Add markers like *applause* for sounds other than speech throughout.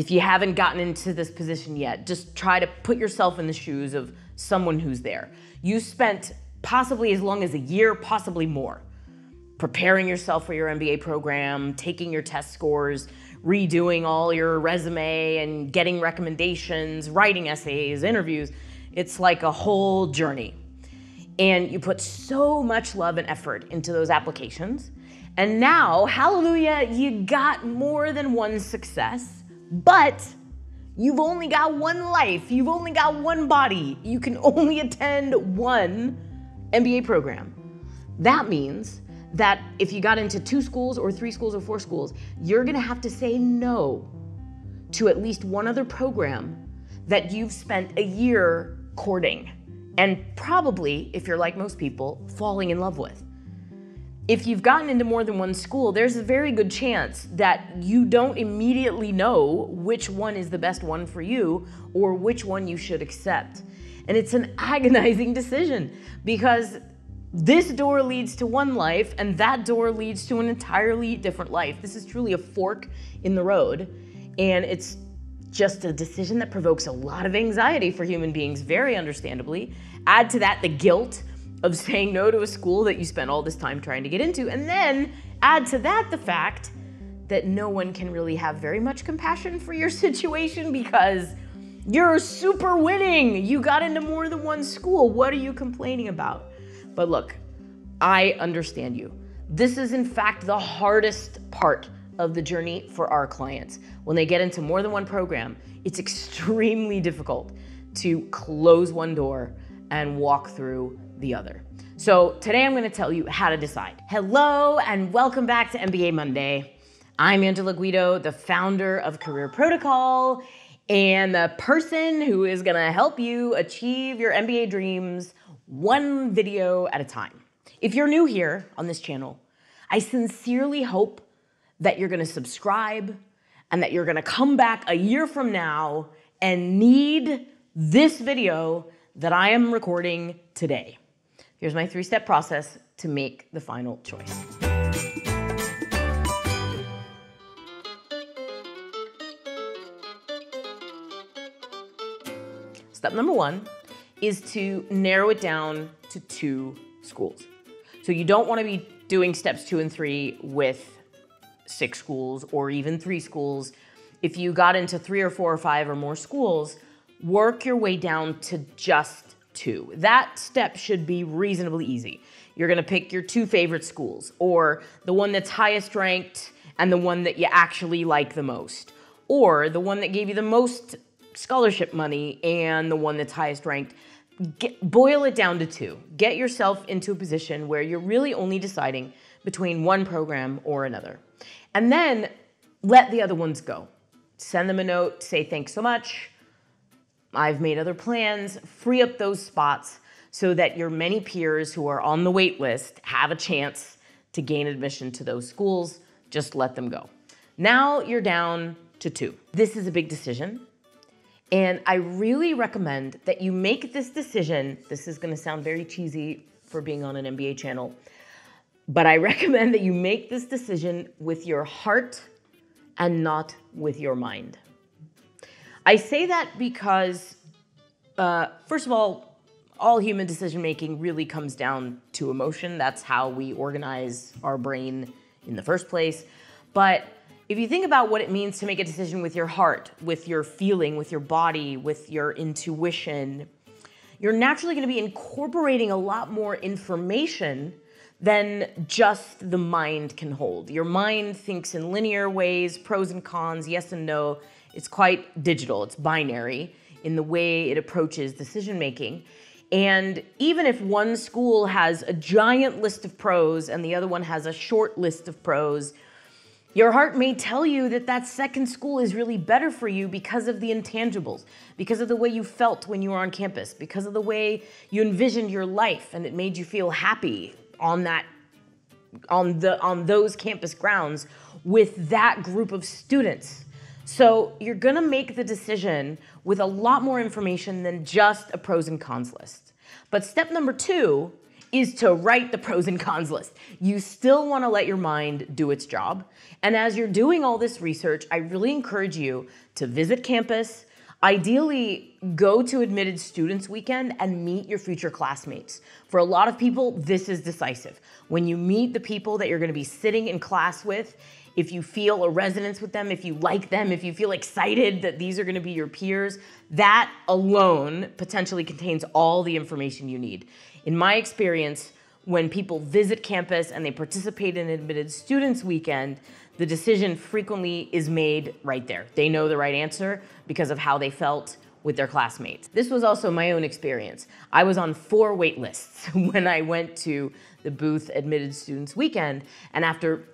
if you haven't gotten into this position yet, just try to put yourself in the shoes of someone who's there. You spent possibly as long as a year, possibly more, preparing yourself for your MBA program, taking your test scores, redoing all your resume and getting recommendations, writing essays, interviews. It's like a whole journey. And you put so much love and effort into those applications. And now, hallelujah, you got more than one success, but you've only got one life, you've only got one body, you can *laughs* only attend one MBA program. That means that if you got into two schools or three schools or four schools, you're gonna have to say no to at least one other program that you've spent a year courting and probably, if you're like most people, falling in love with. If you've gotten into more than one school, there's a very good chance that you don't immediately know which one is the best one for you or which one you should accept. And it's an *laughs* agonizing decision because this door leads to one life and that door leads to an entirely different life. This is truly a fork in the road. And it's just a decision that provokes a lot of anxiety for human beings, very understandably. Add to that the guilt of saying no to a school that you spent all this time trying to get into. And then add to that the fact that no one can really have very much compassion for your *laughs* situation because you're super winning. You got into more than one school. What are you complaining about? But look, I understand you. This is, in fact, the hardest part of the journey for our clients. When they get into more than one program, it's extremely difficult to close one door and walk through the other. So today I'm gonna tell you how to decide. Hello and welcome back to MBA Monday. I'm Angela Guido, the founder of Career Protocol and the person who is gonna help you achieve your MBA dreams one video at a time. If you're new here on this channel, I sincerely hope that you're gonna subscribe and that you're gonna come back a year from now and need this video that I am recording today. Here's my three step process to make the final choice. Step number one is to narrow it down to two schools. So you don't wanna be doing steps two and three with six schools or even three schools, if you got into three or four or five or more schools, work your way down to just two. That step should be reasonably easy. You're gonna pick your two favorite schools or the one that's highest ranked and the one that you actually like the most, or the one that gave you the most scholarship money and the one that's highest ranked. Get, boil it down to two. Get yourself into a position where you're really only deciding between one program or another. And then let the other ones go. Send them a note, say thanks so much. I've made other plans. Free up those spots so that your many peers who are on the wait list have a chance to gain admission to those schools. Just let them go. Now you're down to two. This is a big decision. And I really recommend that you make this decision. This is going to sound very cheesy for being on an MBA channel, but I *laughs* recommend that you make this decision with your heart and not with your mind. I say that because, uh, first of all, all human decision making really comes down to emotion. That's how we organize our brain in the first place. But if you think about what it means to make a decision with your heart, with your feeling, with your body, with your intuition, you're naturally going to be incorporating a lot more information than just the mind can hold. Your mind thinks in linear ways, pros and cons, yes and no. It's quite digital, it's binary in the way it approaches decision making. And even if one school has a giant list of pros and the other one has a short list of pros, your heart may tell you that that second school is really better for you because of the intangibles, because of the way you felt when you were on campus, because of the way you envisioned your life and it made you feel happy on that on the on those campus grounds with that group of students. So you're gonna make the decision with a lot more information than just a pros and cons list. But step number two is to write the pros and cons list. You still want to let your mind do its job. And as you're doing all this research, I really encourage you to visit campus. Ideally, go to Admitted Students Weekend and meet your future classmates. For a lot of people, this is decisive. When you meet the people that you're going to be sitting in class with, if you feel a resonance with them, if you like them, if you feel excited that these are going to be your peers, that alone potentially contains all the information you need. In my experience, when people visit campus and they participate in Admitted Students Weekend, the decision frequently is made right there. They know the right answer because of how they felt with their classmates. This was also my own experience. I was on four wait lists *laughs* when I went to the Booth Admitted Students Weekend, and after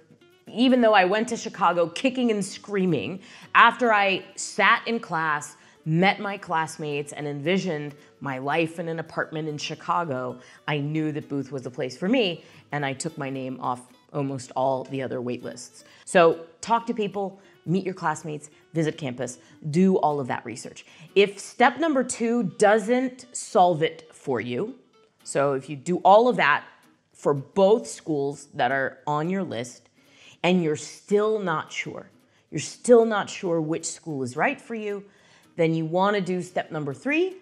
even though I went to Chicago kicking and screaming, after I sat in class, met my classmates, and envisioned my life in an apartment in Chicago, I knew that Booth was the place for me, and I took my name off almost all the other wait lists. So talk to people, meet your classmates, visit campus, do all of that research. If step number two doesn't solve it for you, so if you do all of that for both schools that are on your list and you're still not sure, you're still not sure which school is right for you, then you wanna do step number three.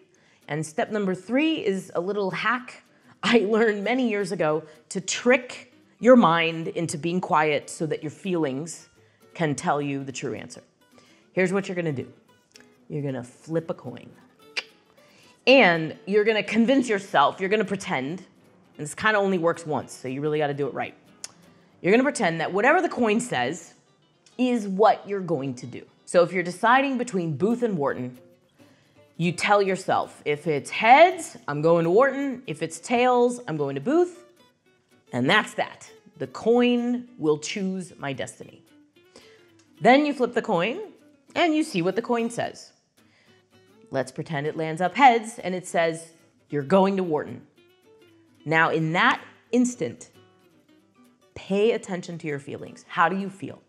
And step number three is a little hack I learned many years ago to trick your mind into being quiet so that your feelings can tell you the true answer. Here's what you're gonna do you're gonna flip a coin. And you're gonna convince yourself, you're gonna pretend, and this kind of only works once, so you really gotta do it right. You're gonna pretend that whatever the coin says is what you're going to do. So if you're deciding between Booth and Wharton, you tell yourself, if it's heads, I'm going to Wharton. If it's tails, I'm going to Booth. And that's that. The coin will choose my destiny. Then you flip the coin and you see what the coin says. Let's pretend it lands up heads and it says, You're going to Wharton. Now, in that instant, pay attention to your feelings. How do you feel?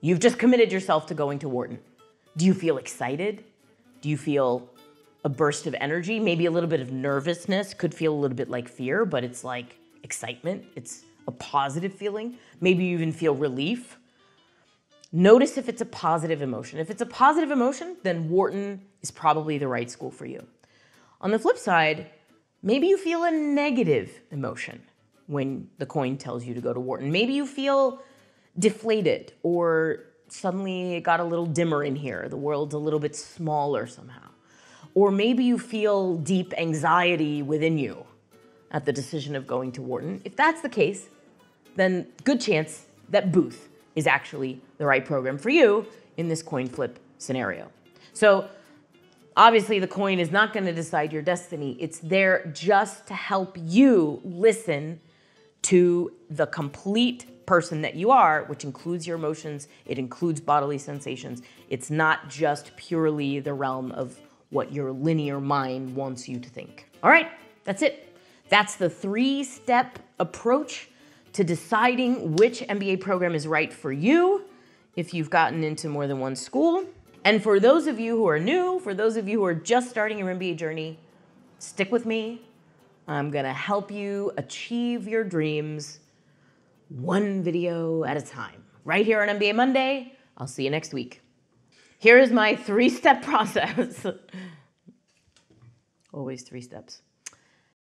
You've just committed yourself to going to Wharton. Do you feel excited? Do you feel a burst of energy? Maybe a little bit of nervousness, could feel a little bit like fear, but it's like excitement. It's a positive feeling. Maybe you even feel relief. Notice if it's a positive emotion. If it's a positive emotion, then Wharton is probably the right school for you. On the flip side, maybe you feel a negative emotion when the coin tells you to go to Wharton. Maybe you feel deflated or suddenly it got a little dimmer in here. The world's a little bit smaller somehow. Or maybe you feel deep anxiety within you at the decision of going to Wharton. If that's the case, then good chance that Booth is actually the right program for you in this coin flip scenario. So obviously the coin is not going to decide your destiny. It's there just to help you listen to the complete person that you are, which includes your emotions, it includes bodily sensations. It's not just purely the realm of what your linear mind wants you to think. All right, that's it. That's the three step approach to deciding which MBA program is right for you if you've gotten into more than one school. And for those of you who are new, for those of you who are just starting your MBA journey, stick with me. I'm gonna help you achieve your dreams one video at a time. Right here on MBA Monday. I'll see you next week. Here is my three step *laughs* process. Always three steps.